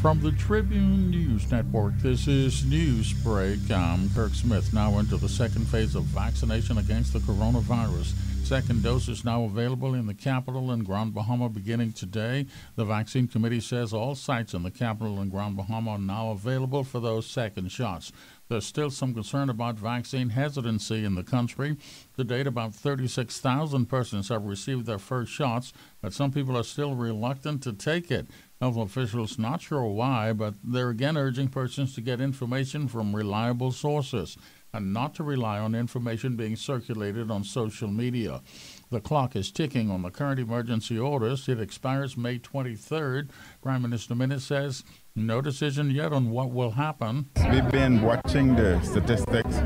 From the Tribune News Network, this is Newsbreak. I'm Kirk Smith, now into the second phase of vaccination against the coronavirus. Second dose is now available in the capital and Grand Bahama beginning today. The vaccine committee says all sites in the capital and Grand Bahama are now available for those second shots. There's still some concern about vaccine hesitancy in the country. To date, about 36,000 persons have received their first shots, but some people are still reluctant to take it. Health officials not sure why, but they're again urging persons to get information from reliable sources and not to rely on information being circulated on social media. The clock is ticking on the current emergency orders. It expires May 23rd. Prime Minister Minnis says no decision yet on what will happen. We've been watching the statistics,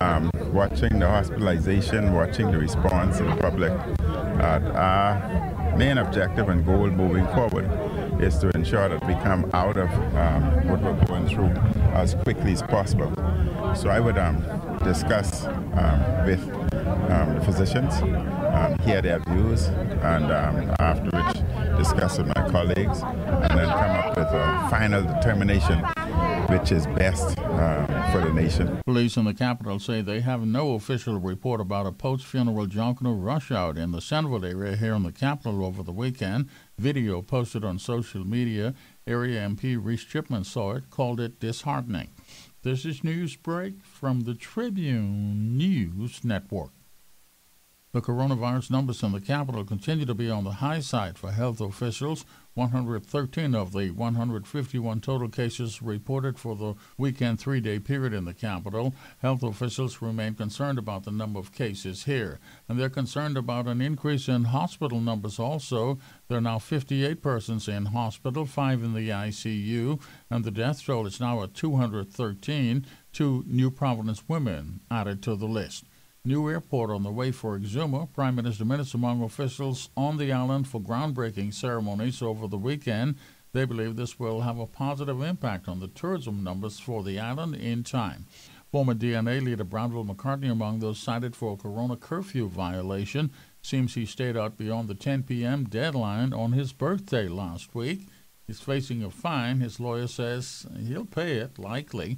um, watching the hospitalization, watching the response in the public. Uh, our main objective and goal moving forward is to ensure that we come out of um, what we're going through as quickly as possible. So I would um, discuss um, with um, physicians, um, hear their views, and um, after which discuss with my colleagues, and then come up with a final determination which is best uh, for the nation. Police in the capital say they have no official report about a post-funeral Junkanoo rush out in the Central area here in the capital over the weekend. Video posted on social media, area MP Reece Chipman saw it, called it disheartening. This is Newsbreak from the Tribune News Network. The coronavirus numbers in the capital continue to be on the high side for health officials. 113 of the 151 total cases reported for the weekend three day period in the capital. Health officials remain concerned about the number of cases here, and they're concerned about an increase in hospital numbers also. There are now 58 persons in hospital, five in the ICU, and the death toll is now at 213, two New Providence women added to the list. New airport on the way for Exuma. Prime Minister Minnis among officials on the island for groundbreaking ceremonies over the weekend. They believe this will have a positive impact on the tourism numbers for the island in time. Former DNA leader Branville McCartney among those cited for a corona curfew violation. Seems he stayed out beyond the 10 p.m. deadline on his birthday last week. He's facing a fine. His lawyer says he'll pay it, likely.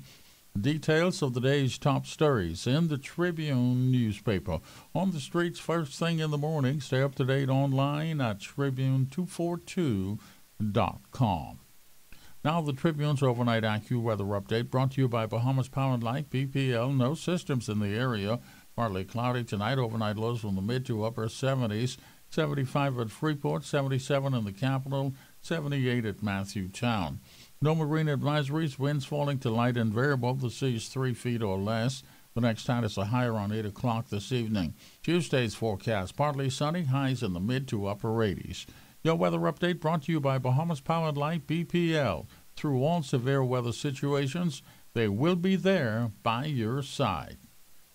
Details of the day's top stories in the Tribune newspaper. On the streets first thing in the morning. Stay up to date online at Tribune242.com. Now, the Tribune's overnight AccuWeather update brought to you by Bahamas Power and Light, BPL. No systems in the area. Partly cloudy tonight. Overnight lows from the mid to upper 70s. 75 at Freeport, 77 in the capital, 78 at Matthew Town. No marine advisories. Winds falling to light and variable. The sea is three feet or less. The next tide is a high around 8 o'clock this evening. Tuesday's forecast partly sunny, highs in the mid to upper 80s. Your weather update brought to you by Bahamas Power and Light BPL. Through all severe weather situations, they will be there by your side.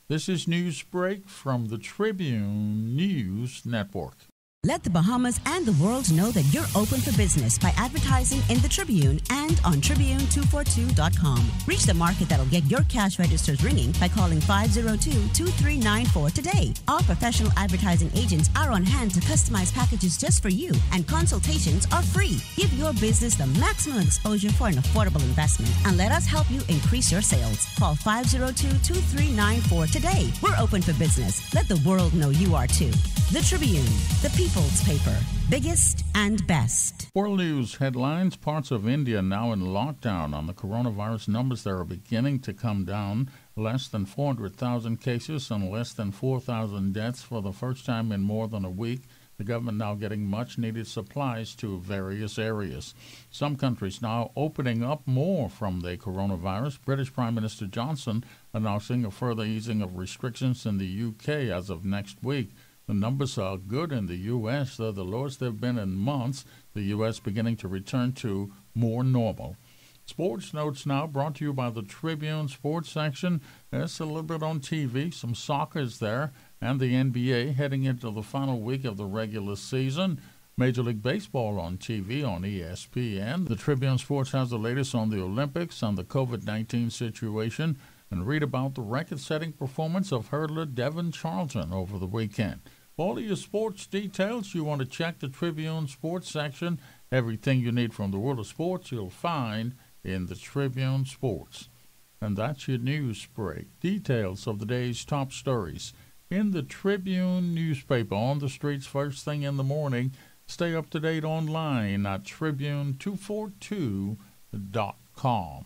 This is Newsbreak from the Tribune News Network. Let the Bahamas and the world know that you're open for business by advertising in the Tribune and on Tribune242.com. Reach the market that'll get your cash registers ringing by calling 502-2394 today. Our professional advertising agents are on hand to customize packages just for you, and consultations are free. Give your business the maximum exposure for an affordable investment, and let us help you increase your sales. Call 502-2394 today. We're open for business. Let the world know you are too. The Tribune, the People's Paper, biggest and best. World News headlines Parts of India now in lockdown on the coronavirus numbers that are beginning to come down. Less than 400,000 cases and less than 4,000 deaths for the first time in more than a week. The government now getting much needed supplies to various areas. Some countries now opening up more from the coronavirus. British Prime Minister Johnson announcing a further easing of restrictions in the UK as of next week. The numbers are good in the U.S., though the lowest they've been in months. The U.S. beginning to return to more normal. Sports notes now brought to you by the Tribune Sports section. There's a little bit on TV, some soccer is there, and the NBA heading into the final week of the regular season. Major League Baseball on TV on ESPN. The Tribune Sports has the latest on the Olympics and the COVID 19 situation. And read about the record setting performance of hurdler Devynne Charlton over the weekend. All of your sports details, you want to check the Tribune Sports section Everything you need from the world of sports you'll find in the Tribune Sports. And that's your news break. Details of the day's top stories in the Tribune newspaper on the streets first thing in the morning. Stay up to date online at tribune242.com.